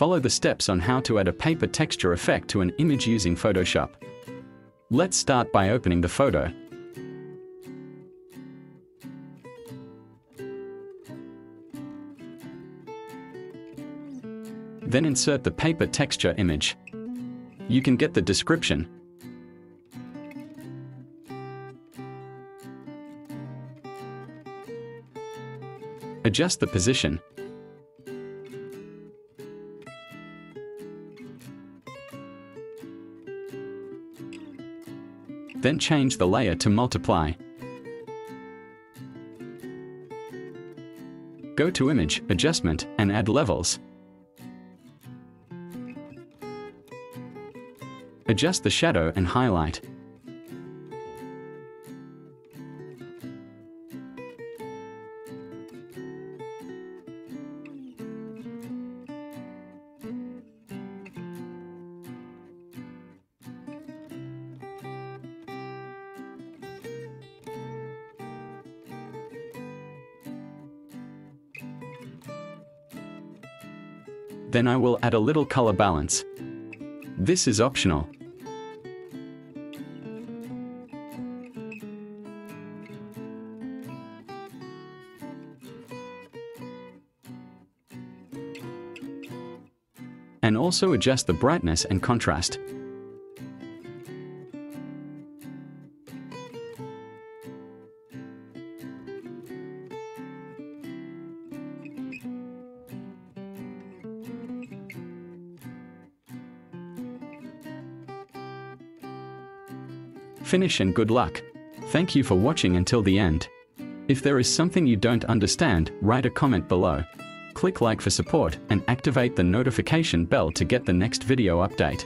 Follow the steps on how to add a paper texture effect to an image using Photoshop. Let's start by opening the photo. Then insert the paper texture image. You can get the description. Adjust the position. Then change the layer to multiply. Go to Image, Adjustment, and add levels. Adjust the shadow and highlight. Then I will add a little color balance. This is optional. And also adjust the brightness and contrast. Finish and good luck. Thank you for watching until the end. If there is something you don't understand, write a comment below. Click like for support and activate the notification bell to get the next video update.